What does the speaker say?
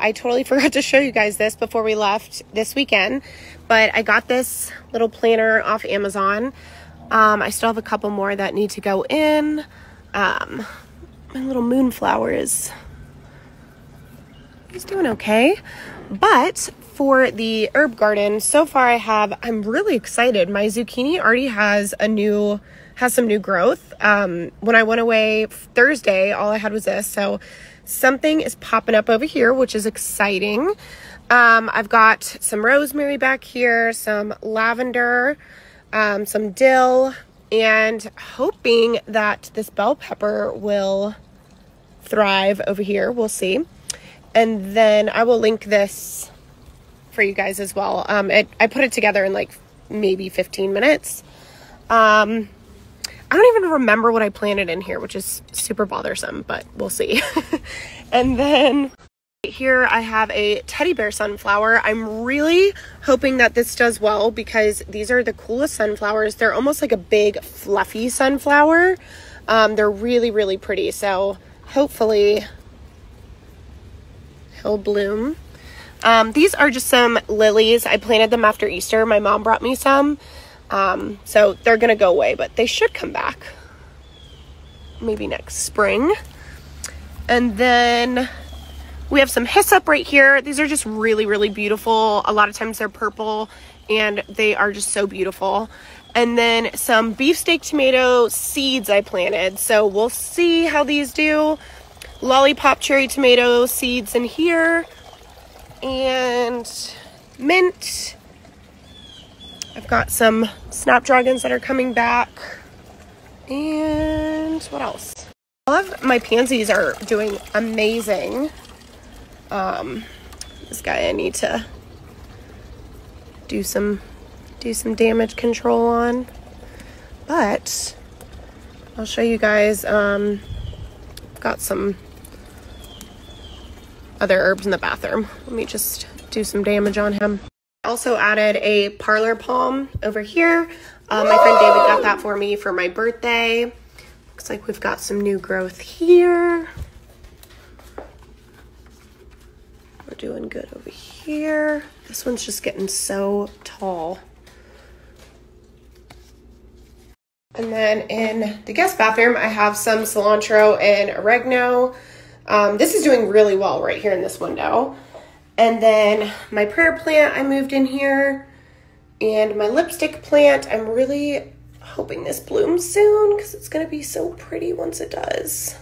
I totally forgot to show you guys this before we left this weekend, but I got this little planner off Amazon. Um, I still have a couple more that need to go in. Um, my little moonflower is he's doing okay. But for the herb garden, so far I have, I'm really excited. My zucchini already has a new, has some new growth. Um, when I went away Thursday, all I had was this. So something is popping up over here, which is exciting. Um, I've got some rosemary back here, some lavender, um, some dill, and hoping that this bell pepper will thrive over here. We'll see. And then I will link this for you guys as well. Um, it, I put it together in like maybe 15 minutes. Um, I don't even remember what I planted in here, which is super bothersome, but we'll see. and then here I have a teddy bear sunflower. I'm really hoping that this does well because these are the coolest sunflowers. They're almost like a big fluffy sunflower. Um, they're really, really pretty. So hopefully he'll bloom. Um, these are just some lilies. I planted them after Easter. My mom brought me some. Um, so they're going to go away, but they should come back maybe next spring. And then we have some hyssop right here. These are just really, really beautiful. A lot of times they're purple and they are just so beautiful. And then some beefsteak tomato seeds I planted. So we'll see how these do. Lollipop cherry tomato seeds in here. And mint. I've got some snapdragons that are coming back. And what else? All of my pansies are doing amazing. Um, this guy I need to do some do some damage control on. But I'll show you guys um got some other herbs in the bathroom. Let me just do some damage on him. I Also added a parlor palm over here. Uh, my friend David got that for me for my birthday. Looks like we've got some new growth here. We're doing good over here. This one's just getting so tall. And then in the guest bathroom, I have some cilantro and oregano. Um, this is doing really well right here in this window. And then my prayer plant I moved in here. And my lipstick plant, I'm really hoping this blooms soon because it's going to be so pretty once it does.